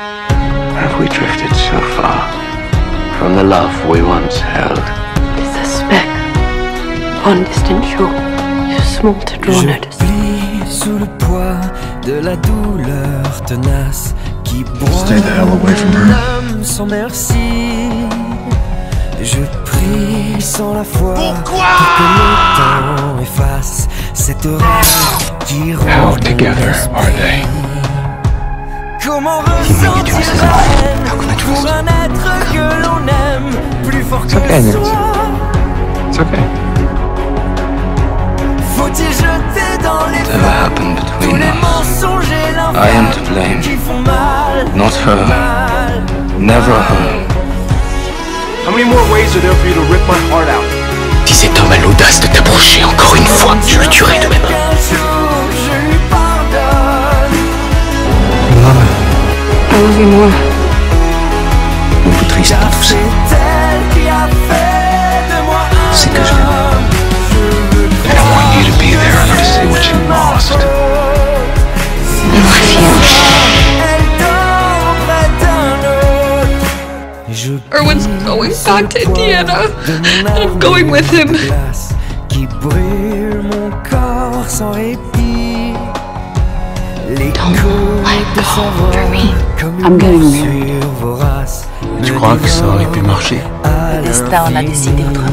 Have we drifted so far from the love we once held? It's a speck on distant shore. Too small to draw Je notice. sous le poids de la douleur tenace qui broie Stay the hell away from her. sans merci. Je prie sans la foi pour que le temps efface cette rage qui How together are they? Comment ressentir la haine pour un être que l'on aime plus fort que soi It's okay. Faut-il jeter dans les flammes happened tous between les us? mensonges et I am to l'infâme blame. qui font mal, Not her. mal Never her. How many more ways are there for you to rip my heart out? Si cet homme a l'audace de t'approcher encore une fois, je le tuerai tout ça, c'est elle qui a fait de moi un C'est que je l'aime. homme. Je veux I don't want you to be there and to see what you lost. Elle dort près d'un autre. Et je Erwin's going back to Indiana. I'm going with him. glace qui brûle mon corps sans répit. L'écho de sa voix comme I'm getting morsure vorace. Tu me crois que ça aurait pu marcher à Le destin en a l'infini. décidé autrement.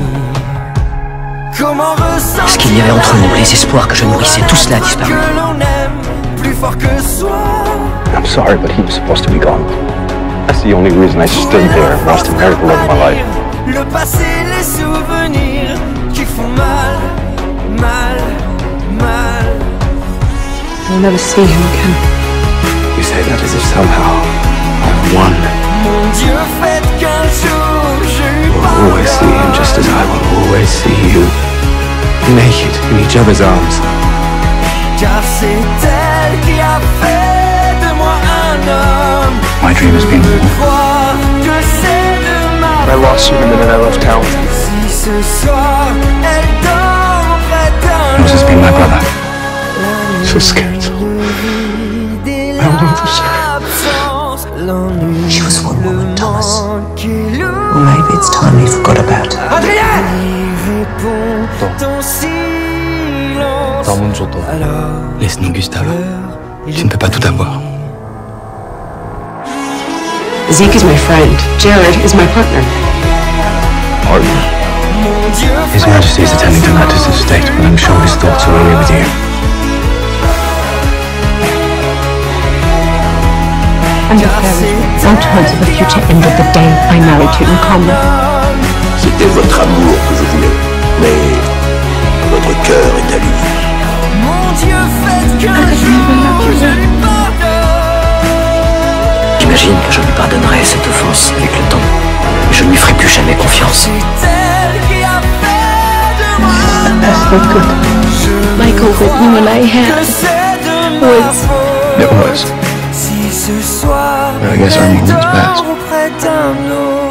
Comment ressentir Ce qu'il y avait entre nous, les espoirs que je nourrissais, tout cela a disparu. l'on aime plus fort que soi. I'm sorry, but he was supposed to be gone. That's the only reason I stood there and watched him marry the love of my life. Le passé, les souvenirs qui font mal, mal, mal. I'll never see him again. You say that as if somehow I've won. We'll always see him just as I will always see you. Naked in each other's arms. My dream has been c'est I lost you the minute I left town. Moses has been my brother. So scared. I want to say. Maybe it's time we forgot about her. Adrien Réponds ton silence Alors Laisse-nous, Gustave. pleure Tu ne peux pas tout avoir. Zeke is my friend. Jared is my partner. Mon Dieu His Majesty is attending to matters of state, but I'm sure his thoughts are only with you. And the fairies I'm told the future ended the day I married Tutankhamun. C'était votre amour que je voulais, mais votre cœur est à lui. Mon Dieu faites qu'un jour je lui pardonne J'imagine que je lui pardonnerai cette offense avec le temps. Mais je ne lui ferai plus jamais confiance. C'est elle qui a fait de moi un homme. Je Michael crois Whitney when I had was-. It was. Si ce soir I guess our moment's passed. auprès d'un autre